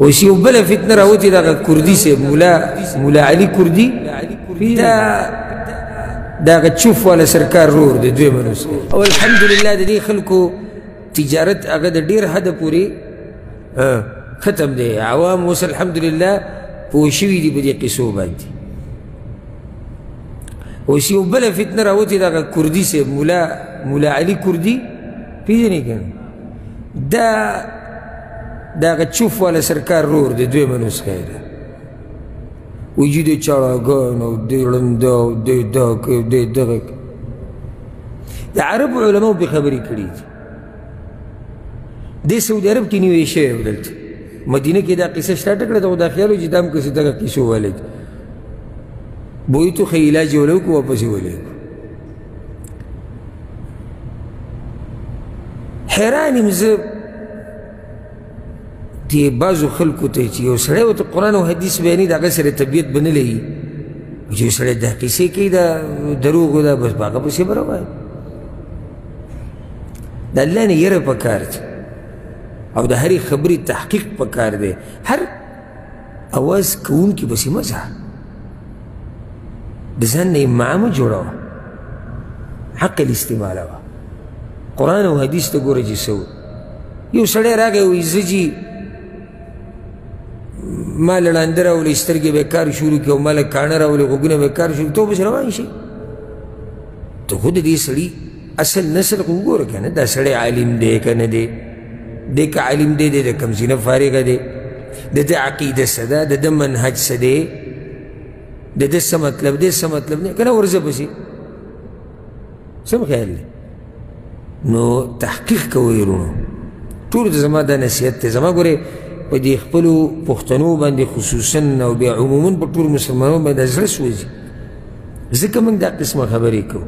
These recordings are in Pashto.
اوس یو بل فتنه راوتی دا کوردی سه مولا مولا علی کوردی دا دا چوف ولا سرکار رور دی دوی منوس او الحمدلله د دې خلکو تجارت هغه د ډیر حد پوری ختم دی عوام اوس الحمدلله پوښوي دی په دې قصو باندې اوس یو بل فتنه راوتی دا کوردی سه مولا مولا علی کوردی پیژنې کنه دا د هغه چوف والا سرکار رور دی دویمه نسخه یې ده وایي چې دی چاړهګان او دی ړنده او دی دا کوي او دی دغه کوي د عرب علماو پرې خبرې کړي دي دې سعودي عرب کې نیوی شوی و دلته مدینه کې دا قصه سټارټ کړه ته خو دا خیال و چې دا هم کسې دغه قصو ولګي بوی تو خیلاج ولو کو واپس ولګي حیران یم زه دې بعضو خلکو ته چې یو سړی ورته قرآن او حدیث بیانوي د هغه سره طبیعت به نه لګي چې یو سړی دا قیسې کوي دا دروغ ده بس په هغه پسې به روان د الله نه یره پکار دی او د هرې خبرې تحقیق پکار دی هر اواز کوونکي پسې مه ځه د ځان نه امعا مه جوړوه عقل استعمالوه قرآن او حدیث ته ګوره چې څه یو سړی راغی وایي زه جي ما له ړانده راولي سترګې به کار شروع کړي او ما له کاڼه راولي غوږونه به کار شروع ته پسې روان شي ته خو د دې سړي اصل نسل خو وګوره که نه دا سړی عالم دی که نه دی دې که عالم دی دی د کوم ځای نه فارغه دی د ده عقیده څه ده د ده منهج څه دی د ده څه مطلب دی څه مطلب دی که نه ورځه پسې سم خیال دی نو تحقیق کوئ وروڼو ټولو ته زما دا نصیحت دی زما ګورې په دې خپلو پښتنو باندې خصوصا او بیا عموما په ټولو مسلمانانو باندې زړه سوځي ځکه موږ دا قسمه خبرې کوو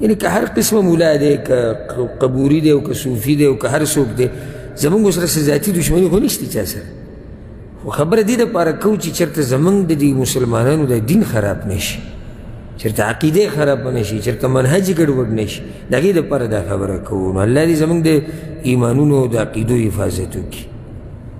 یعنی که هر قسمه مولا دی که قبوري دی او که صوفي دی او که هر څوک دی زمونږ سره څه ذاتي دښمني خو نشته چا سره خو خبره دې دپاره کوو چې چېرته زمونږ د دې مسلمانانو د دین خراب نه شي چېرته عقیده خرابه نه شي چېرته منهج ګډوډ نه شي د هغې دپاره دا خبره کوو نو الله دې زمونږ د ایمانونو او د عقیدو حفاظت وکړي